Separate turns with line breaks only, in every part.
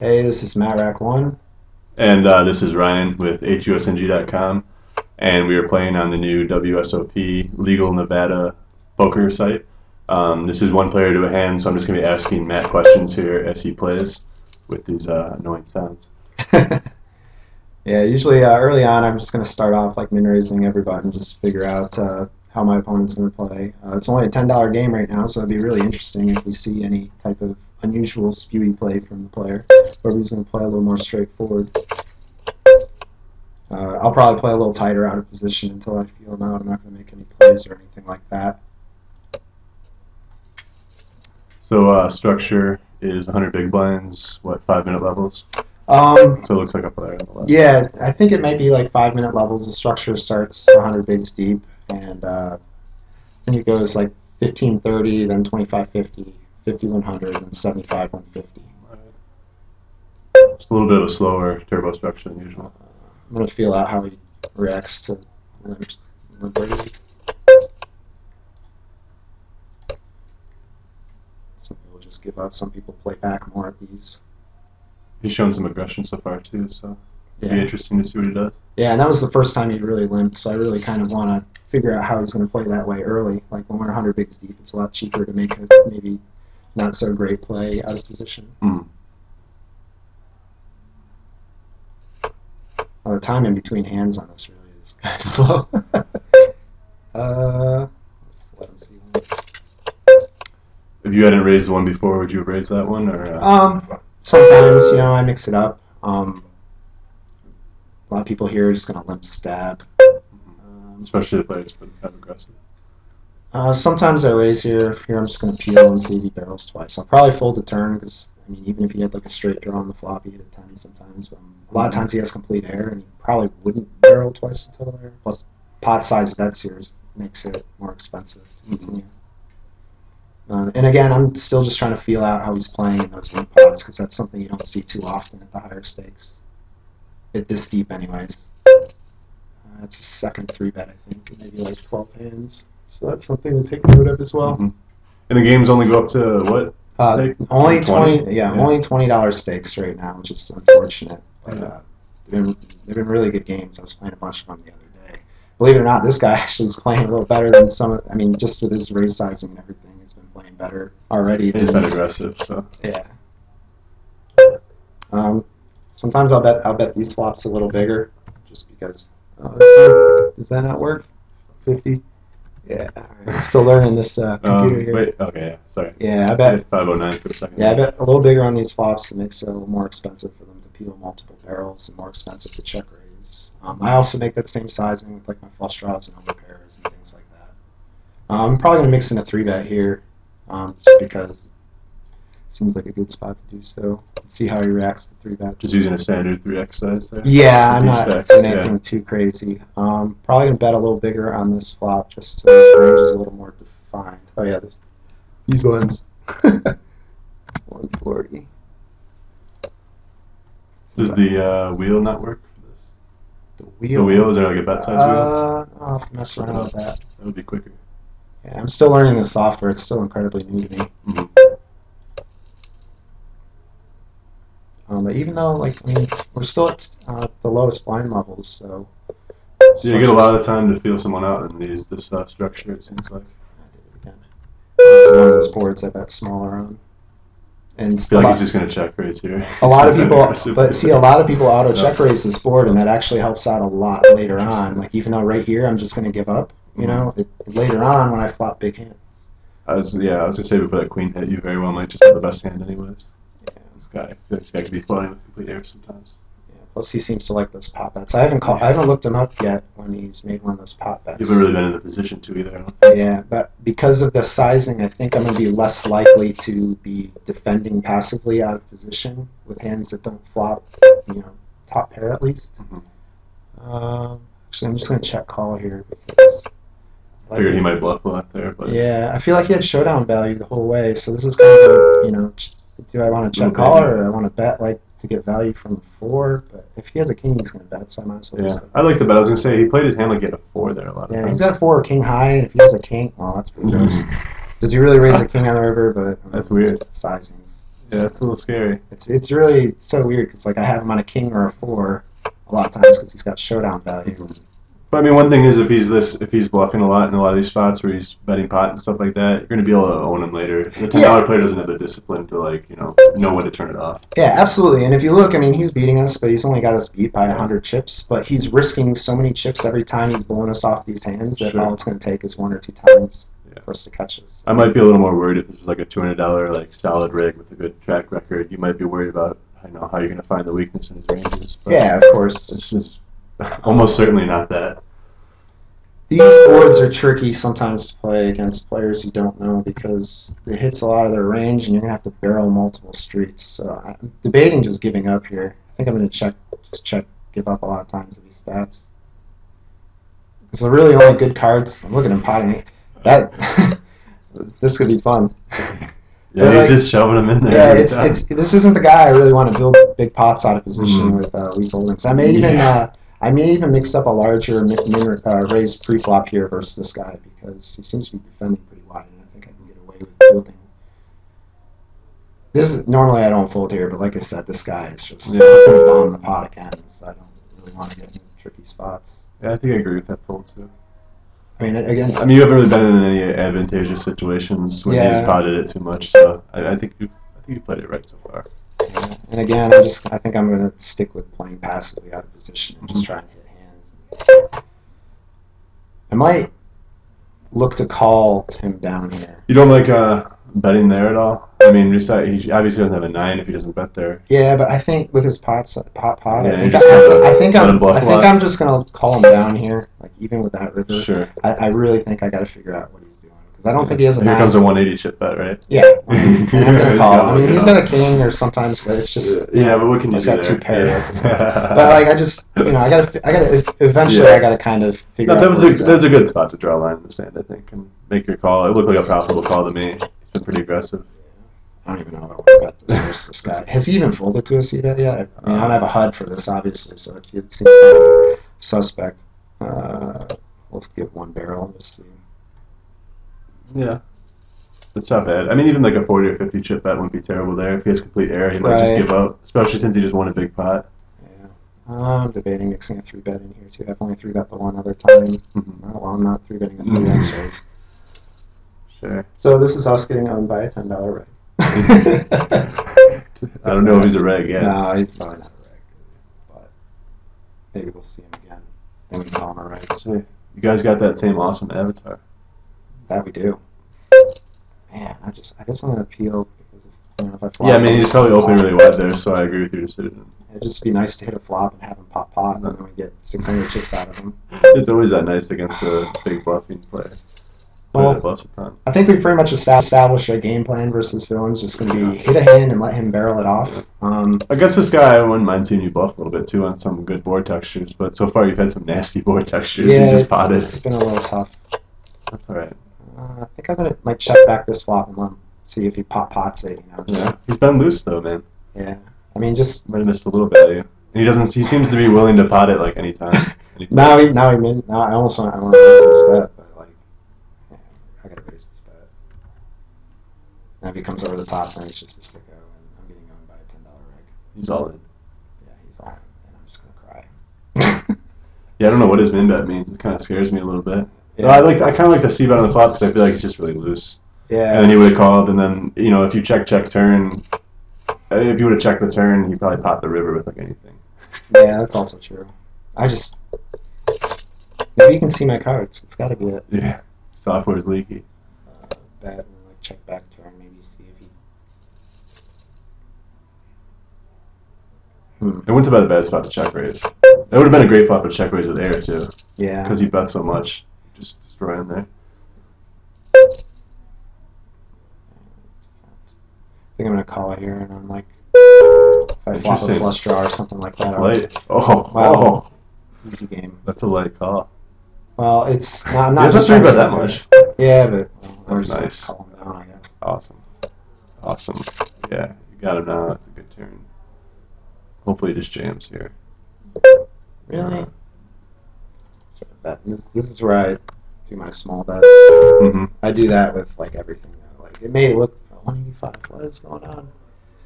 Hey, this is Mattraq One.
And uh, this is Ryan with HUSNG.com, and we are playing on the new WSOP Legal Nevada poker site. Um, this is one player to a hand, so I'm just going to be asking Matt questions here as he plays with these uh, annoying sounds.
yeah, usually uh, early on, I'm just going to start off like min raising every button, just figure out uh, how my opponent's going to play. Uh, it's only a $10 game right now, so it'd be really interesting if we see any type of unusual spewy play from the player, or he's going to play a little more straightforward. Uh, I'll probably play a little tighter out of position until I feel no, I'm not going to make any plays or anything like that.
So uh, structure is 100 big blinds, what, five minute levels?
Um,
So it looks like a player on the left.
yeah, I think it might be like five minute levels. The structure starts 100 bigs deep, and uh, I think it goes like 15 30, then 25 50, 50 100, and 75 150.
Just a little bit of a slower turbo structure than usual.
I'm gonna feel out how he reacts to the birdie. Some people just give up. Some people play back more at these.
He's shown some aggression so far too, so it'd be interesting to see what he does.
yeah, and that was the first time he really limped. So I really kind of want to figure out how he's gonna play that way early. Like when we're 100 bigs deep, it's a lot cheaper to make a maybe not so great play out of position.
Hmm.
Well, the time in between hands on this really is kind of slow. uh, let's him see.
If you hadn't raised one before, would you have raised that one? Or uh,
Um, sometimes you know I mix it up. Um, a lot of people here are just gonna limp stab. Um,
especially the players but kind of aggressive.
Uh, sometimes I raise here. Here I'm just gonna peel and see if he barrels twice. I'll probably fold the turn because I mean even if he had like a straight draw on the flop, he hit a ten sometimes. But a lot of times he has complete air and he probably wouldn't barrel twice the total air. Plus pot size bets here makes it more expensive to continue. Um, and again, I'm still just trying to feel out how he's playing in those limp pots because that's something you don't see too often at the higher stakes. At this deep, anyways. Uh, it's a second three bet, I think, maybe like 12 hands. So that's something to take note of as well.
Mhm. And the games only go up to what?
Uh, only
20?
20, yeah,
Yeah.
only $20 stakes right now, which is unfortunate. But uh, they've, been, they've been really good games. I was playing a bunch of them the other day. Believe it or not, this guy actually is playing a little better than some of, I mean, just with his raise sizing and everything, he's been playing better already.
He's been aggressive, so
Yeah. Um, sometimes I'll bet I'll bet these flops a little bigger, just because. Oh, let's does that not work? Fifty. Yeah. I'm still learning this uh, computer
um,
here.
wait. Okay, yeah. Sorry.
Yeah, I bet.
509 for a second.
Yeah, I bet a little bigger on these flops. It makes it a little more expensive for them to peel multiple barrels and more expensive to check raise. Um, I also make that same sizing with like my flush draws and overpairs and things like that. Um, I'm probably gonna mix in a three bet here, um, just because it seems like a good spot to do so. See how he reacts to three bets.
Just using a standard 3x size there.
Yeah, I'm not
stacks,
doing
yeah.
anything too crazy. Um, probably gonna bet a little bigger on this flop just so this range is a little more defined. Oh yeah, there's these ones. 140.
Does the uh, wheel not work for this?
the wheel?
The wheel is there like a bet size wheel?
Uh, I'll have to mess around with that.
That would be quicker.
Yeah, I'm still learning the software. It's still incredibly new to me.
Mhm.
Um, but even though, like, I mean, we're still at uh, the lowest blind levels, so.
So you get a lot of time to feel someone out in these this uh, structure. It seems like.
I did it again. This is one of those boards I bet smaller on. And
I feel like
lot-
he's just gonna check raise here.
a lot of people, but see, a lot of people auto check raise this board, and that actually helps out a lot later on. Like even though right here I'm just going to give up, you know, it, later on when I flop big hands.
I was yeah. I was gonna say before that queen hit, you very well might just have the best hand anyways. Guy, I feel like this guy could be floating with complete air sometimes.
Yeah, plus he seems to like those pop bets. I haven't called, I haven't looked him up yet when he's made one of those pop
You
bets.
haven't really been in the position to either. I don't think.
Yeah, but because of the sizing, I think I'm going to be less likely to be defending passively out of position with hands that don't flop, you know, top pair at least.
Mhm.
Um, actually, I'm just going to check call here because.
I figured he might bluff a lot there, but
Yeah, I feel like he had showdown value the whole way, so this is kind of a, you know, do I want to check
Okay.
call or I want to bet like to get value from the four? But if he has a king, he's going to bet, so I might as
yeah.
just.
I like the bet. I was gonna say he played his hand like he had a four there a lot of
Yeah,
times.
he's got four or king high, and if he has a king, well, that's pretty mm-hmm. gross. Does he really raise a king on the river? But um,
That's weird.
Sizing.
Yeah, it's a little scary.
It's it's really so weird because like I have him on a king or a four a lot of times because he's got showdown value.
But I mean, one thing is if he's this, if he's bluffing a lot in a lot of these spots where he's betting pot and stuff like that, you're going to be able to own him later. The ten dollar
Yeah.
player doesn't have the discipline to like, you know, know when to turn it off.
Yeah, absolutely. And if you look, I mean, he's beating us, but he's only got us beat by 100 chips. But he's risking so many chips every time he's blowing us off these hands that
Sure.
all it's going to take is one or two times for us to catch us.
I might be a little more worried if this was like a two hundred dollar like solid reg with a good track record. You might be worried about, I know how you're going to find the weakness in his ranges. But
Yeah, of course.
it's just almost certainly not that.
These boards are tricky sometimes to play against players you don't know because it hits a lot of their range and you're going to have to barrel multiple streets. So I'm debating just giving up here. I think I'm going to check, just check, give up a lot of times if these stabs. Because they're really only good cards. I'm looking at potting. That this could be fun.
Yeah,
But,
he's
like-
just shoving them in there.
Yeah, it's
time.
it's this isn't the guy I really want to build big pots out of position
Mhm.
with uh, weak holdings. I may even
Yeah.
uh, I may even mix up a larger min, uh, raised pre-flop here versus this guy because he seems to be defending pretty wide, and I think I can get away with building. This is, normally I don't fold here, but like I said, this guy is just
Yeah.
he's gonna bomb the pot again, so I don't really want to get into tricky spots.
yeah, I think I agree with that fold too.
I mean, again.
I mean, you haven't really been in any advantageous situations when
Yeah.
he's potted it too much, so I, I think you, I think you played it right so far.
And again, I just I think I'm gonna stick with playing passively out of position and just
Mhm.
try and hit hands. I might look to call him down here.
You don't like uh, betting there at all? I mean, Reset, he obviously doesn't have a nine if he doesn't bet there.
Yeah, but I think with his pot pot pot,
Yeah,
I think
gotta
I, I think I'm I think. I'm just gonna call him down here. Like even with that river,
Sure.
I, I really think I got to figure out what he's I don't think he has a
Here
nine.
comes a 180 chip bet, right?
yeah, and I'm gonna call.
gotta
I mean,
look it
he's
up.
got a king or sometimes, but it's just
yeah, but what can you
He's
do
got
there?
two pair.
Yeah.
But like I just, you know, I gotta, I gotta. Eventually,
Yeah.
I gotta kind of figure
No,
out.
that was a
he's at.
that was a good spot to draw a line in the sand, I think, and make your call. It looked like a profitable call to me. He's been pretty aggressive.
I don't even know if I want to bet this versus this guy. Has he even folded to a bet yet? I mean, I don't have a HUD for this, obviously, so it, it seems kind of suspect. Uh, we'll give one barrel and just see.
Yeah. It's not bad. I mean, even like a 40 or 50 chip bet wouldn't be terrible there. If he has complete air, he might just give up, especially since he just won a big pot.
Yeah. I'm debating mixing a three bet in here too. I've only three bet the one other time.
Mhm.
Oh, well, I'm not three betting the three X raise.
Sure.
So this is us getting owned by a ten dollar reg.
I don't know if he's a reg yet.
No, he's probably not a reg. But maybe we'll see him again. Then we call him a reg.
So, you guys got that same awesome avatar.
That we do. Man, I just I guess I'm gonna appeal because if, you know, if I flop,
Yeah, I mean, he's probably open really wide there, so I agree with your decision.
It'd just be nice to hit a flop and have him pop pot, and then we get 600 chips out of him.
It's always that nice against a big bluffing player.
Well,
that bluffs a ton.
I think we've pretty much established a game plan versus villains. Just gonna be hit a hand and let him barrel it off. Um,
Against this guy, I wouldn't mind seeing you bluff a little bit too on some good board textures, but so far you've had some nasty board textures.
yeah,
he's just potted.
it's been a little tough.
That's all right.
Uh, I think I'm gonna might check back this flop and let him see if he pop pots it. You know,
Yeah, he's been loose though, man.
yeah. I mean, just
Might have missed a little value. And he doesn't. He seems to be willing to pot it like anytime. anytime.
now he now he min, now I almost want I want to raise this bet, but like, yeah, I gotta raise this bet. Now if he comes over the top, then it's just a sicko, and I'm getting owned by a ten dollar reg.
He's all in.
Yeah, he's on, and I'm just gonna cry.
Yeah, I don't know what his min bet means. It kind of scares me a little bit.
Yeah,
I like. I kind of like the c bet on the flop because I feel like it's just really loose.
yeah,
And then he would have called, and then you know if you check check turn, if you would have checked the turn, he probably popped the river with like anything.
yeah, that's also true. I just maybe you can see my cards. It's got to be it.
Yeah, software's leaky.
Uh, bet and like check back turn, maybe see if he. Hmm.
It wouldn't have been a bad spot to check raise. It would have been a great flop to check raise with air too,
Yeah.
because he bet so much. Just destroy him there.
I think I'm gonna call it here, and I'm like, if I flop a
Interesting.
flush draw or something like that,
That's Oh,
Wow.
oh,
easy game.
that's a light call.
Well, it's not. I'm not.
doesn't
just
three
trying
that much.
Yeah, but well, I'm
That's
just
nice.
call down, I guess.
Awesome. Awesome. Yeah, you got him now. That's a good turn. Hopefully he just jams here.
Really?
Uh,
Bet. This this is where I do my small bets.
hmm
I do that with like everything though. Like it may look 185. What is going on?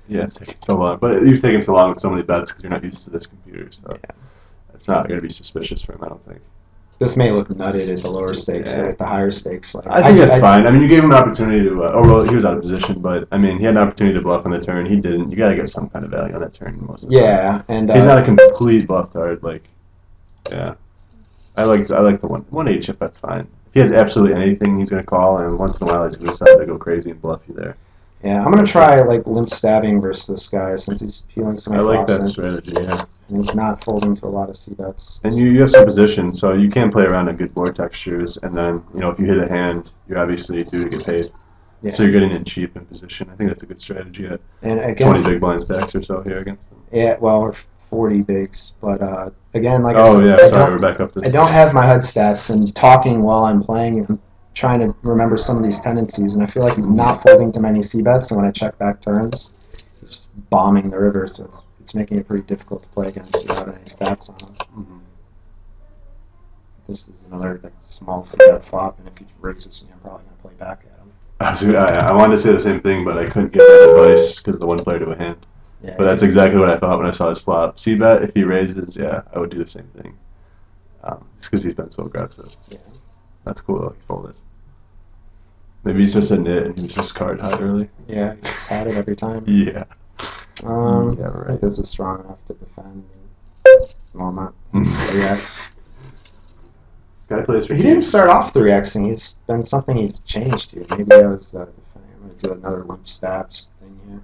Yeah, it's taking so long. But you've taken so long with so many bets because you're not used to this computer, so
Yeah.
it's not going to be suspicious for him, I don't think.
This may look nutted at the lower stakes,
Yeah.
but at the higher stakes, like
I think that's
I-
fine. I mean, you gave him an opportunity to. Uh, oh well, he was out of position, but I mean, he had an opportunity to bluff on the turn. He didn't. You got to get some kind of value on that turn most of the time.
Yeah, and uh,
He's not a complete bluff card. Like, yeah, I like I like the one one eight chip. That's fine. If he has absolutely anything, he's gonna call, and once in a while, he's gonna decide to go crazy and bluff you there.
yeah. I'm gonna try like limp stabbing versus this guy since he's peeling so
I like that
in,
strategy. Yeah,
and he's not folding to a lot of c bets.
and you, you have some position, so you can play around on good board textures, and then you know if you hit a hand, you're obviously due to get paid.
Yeah.
So you're getting in cheap in position. I think that's a good strategy at
and again,
20 big blind stacks or so here against them.
yeah, well, or 40 bigs, but uh, again, like I
Oh
said,
yeah,
I
sorry,
don't-
we're back up
I don't have my HUD stats and talking while I'm playing. I'm trying to remember some of these tendencies, and I feel like he's not folding to many c bets. And when I check back turns, he's just bombing the river, so it's it's making it pretty difficult to play against without any stats on him.
Mhm.
This is another like small c bet flop, and if he raises I'm probably gonna play back at him.
I, was- I, I wanted to say the same thing, but I couldn't get that advice because the one player to a hand.
Yeah,
But that's exactly what I thought when I saw his flop. C bet, if he raises, yeah, I would do the same thing. Um, just because he's been so aggressive.
Yeah.
That's cool though, he folded. Maybe he's just a nit and he's just card high early.
yeah, he just had it every time.
Yeah.
Um,
Yeah, right.
this is strong enough to defend. Not
Hmm.
3x.
This guy plays for
He didn't start off 3xing. It's been something he's changed to. Maybe I was uh, defending. I'm going to do another limp stabs thing here.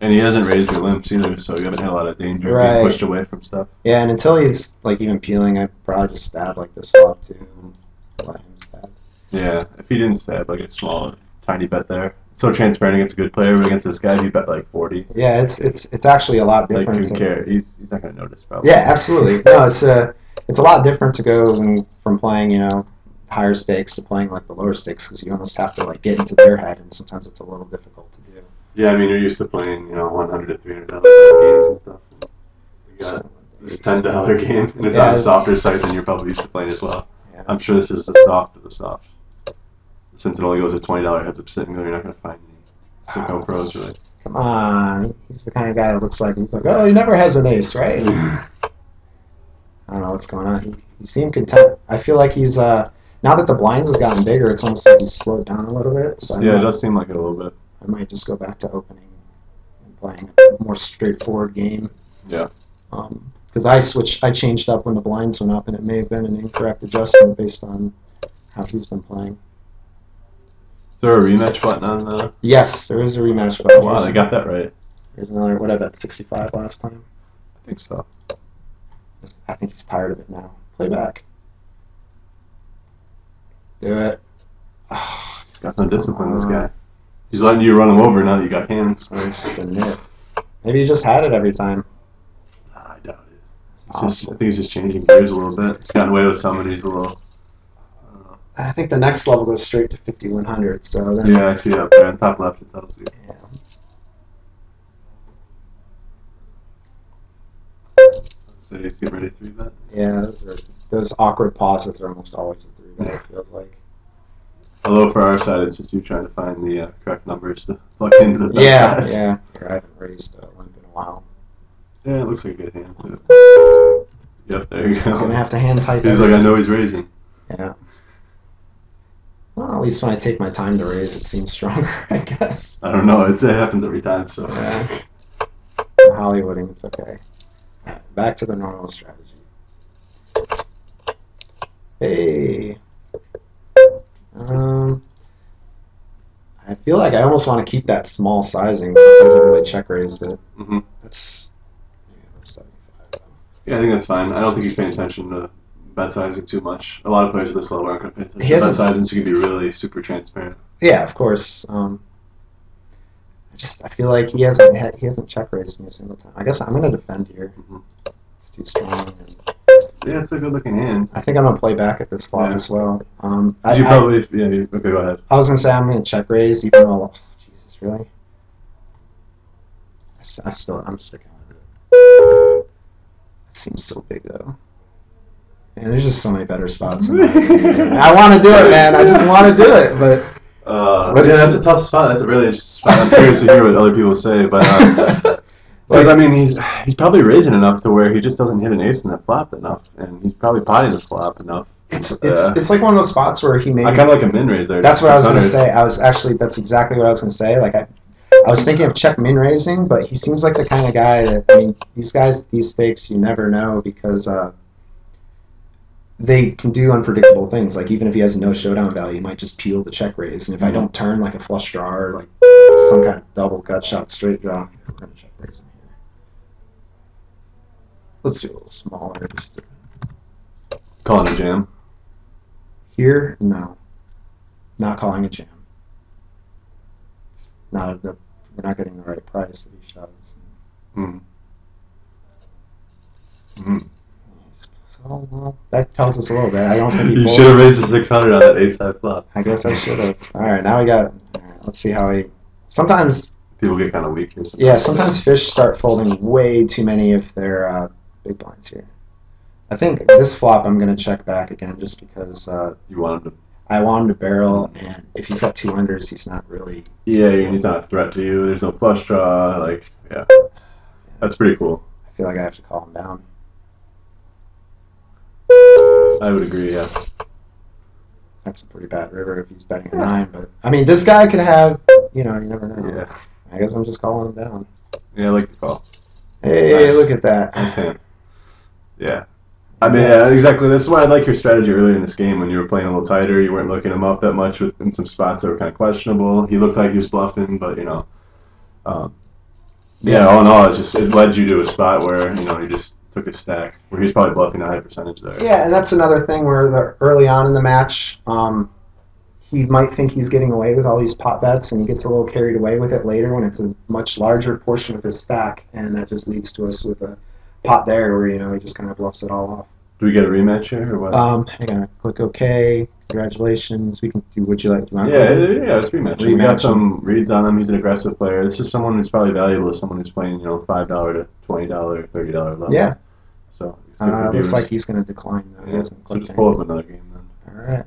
And he hasn't raised your limps either, so you haven't had a lot of danger
Right.
being pushed away from stuff.
Yeah, and until he's like even peeling, I probably just stab like this flop too. and Let him stab.
Yeah, if he didn't stab like a small, tiny bet there. So transparent against a good player, but against this guy, he bet like 40.
Yeah, it's it's it's actually a lot
Like,
different.
who
to-
care? He's, he's not to notice, probably.
Yeah, absolutely. No, it's a it's a lot different to go when- from playing you know higher stakes to playing like the lower stakes because you almost have to like get into their head, and sometimes it's a little difficult to do.
Yeah, I mean, you're used to playing, you know, 100 to 300 dollar games and stuff. You got this ten dollar game, and it's
Yeah.
on a softer site than you're probably used to playing as well.
yeah.
I'm sure this is the soft of the soft. Since it only goes at twenty dollar heads up sitting, you're not going to find any sicko pros really.
Come on, he's the kind of guy that looks like he's like, oh, he never has an ace, right? I don't know what's going on. He, he seemed content. I feel like he's uh now that the blinds have gotten bigger, it's almost like he's slowed down a little bit. So
yeah, it does seem like it a little bit.
I might just go back to opening and playing a more straightforward game.
Yeah.
Um, because I switched, I changed up when the blinds went up, and it may have been an incorrect adjustment based on how he's been playing.
Is there a rematch button on the?
Yes, there is a rematch. button.
Oh, wow, they got that right.
There's another. What I bet 65 last time.
I think so.
I think he's tired of it now. Play back. Do it. Oh,
He's got no discipline. This guy. He's letting you run him over now that you got hands.
Oh, it's just a nit. Maybe he just had it every time.
Nah, I doubt it. He's just, I think he's just changing gears a little bit. He's gotten away with some, and he's a little. I.
I think the next level goes straight to 5100. So then,
Yeah, I see it up there. On top left, it tells you.
yeah.
So he's getting ready to three bet.
Yeah, those, are, those awkward pauses are almost always a three bet. It feels like.
Although for our side, it's just you trying to find the uh, correct numbers to plug into the best
Yeah,
size.
yeah. I haven't raised a limp in a while.
Yeah, it looks like a good hand too. Yep, there you go.
I'm gonna have to hand type.
He's like, I know he's raising.
Yeah. Well, at least when I take my time to raise, it seems stronger. I guess.
I don't know. It's, it happens every time. So
Yeah. I'm Hollywooding, it's okay. Alright, back to the normal strategy. Hey. Um. I feel like I almost want to keep that small sizing since he hasn't really check raised it.
Mhm.
That's. Yeah, that's 75.
yeah, I think that's fine. I don't think he's paying attention to bet sizing too much. A lot of players at this level aren't going to pay attention to bet sizing, so you can be really super transparent.
Yeah, of course. Um. I just I feel like he hasn't he hasn't check raised me a single time. I guess I'm gonna defend here.
Mhm.
It's too strong. And
Yeah, it's a good looking hand.
I think I'm gonna play back at this flop
Yeah.
as well. Um, I,
you
I-
probably yeah. You, okay, go ahead.
I was gonna say I'm gonna check raise, even though. Oh, Jesus, really? I still, I'm sticking with it. It seems so big though. Man, there's just so many better spots. in my game. I want to do it, man. I just want to do it, but
Uh,
But
yeah, that's a tough spot. That's a really interesting spot. I'm curious to hear what other people say, but uh, because I mean, he's he's probably raising enough to where he just doesn't hit an ace in that flop enough, and he's probably potting the flop enough.
It's it's
Yeah.
it's like one of those spots where he maybe
I kind of like a min raise there.
That's what I was gonna say. I was actually that's exactly what I was gonna say. Like I, I was thinking of check min raising, but he seems like the kind of guy that I mean, these guys, these stakes, you never know because uh, they can do unpredictable things. Like even if he has no showdown value, he might just peel the check raise, and if I don't turn like a flush draw or like some kind of double gut shot straight draw, we're gonna check raise him here. Let's do a little smaller. Just to,
Calling a jam.
here, no, not calling a jam. not the we're not getting the right price if these shoves.
Mm. Mm.
So well, that tells us a little bit. I don't think
You should have raised the 600 on that ace side flop.
I guess I should have. All right, now we got. Right, let's see how he. Sometimes,
People get kind of weak here. Sometimes.
yeah, sometimes fish start folding way too many of their uh, big blinds here. I think this flop I'm gonna check back again just because uh,
You want him to.
I want him to barrel, and if he's got two unders, he's not really.
Yeah, he's not a threat to you. There's no flush draw. Like, yeah. That's pretty cool.
I feel like I have to call him down.
I would agree, yeah.
That's a pretty bad river if he's betting a nine. But I mean, this guy could have. You know, you never know.
Yeah.
I guess I'm just calling him down.
Yeah, I like the call.
Hey,
Nice.
look at that.
Nice hand. Yeah. I mean, yeah, exactly. This is why I like your strategy earlier in this game when you were playing a little tighter. You weren't looking him up that much with, in some spots that were kind of questionable. He looked like he was bluffing, but you know, um, yeah. All in all, it just it led you to a spot where you know he just took a stack where he's probably bluffing a high percentage there.
Yeah, and that's another thing where the early on in the match, um, he might think he's getting away with all these pot bets, and he gets a little carried away with it later when it's a much larger portion of his stack, and that just leads to us with a pot there where you know he just kind of bluffs it all off.
Do we get a rematch here or what?
Um, hang on, click OK. Congratulations. We can do. what you like? Do you want
yeah, yeah, yeah, it's rematch. We
Rematch
got some reads on him. He's an aggressive player. This is someone who's probably valuable to someone who's playing, you know, five dollar to twenty dollar, thirty dollar level.
Yeah.
So
Uh, looks like he's going to decline though. He
Yeah. So just pull up another game then.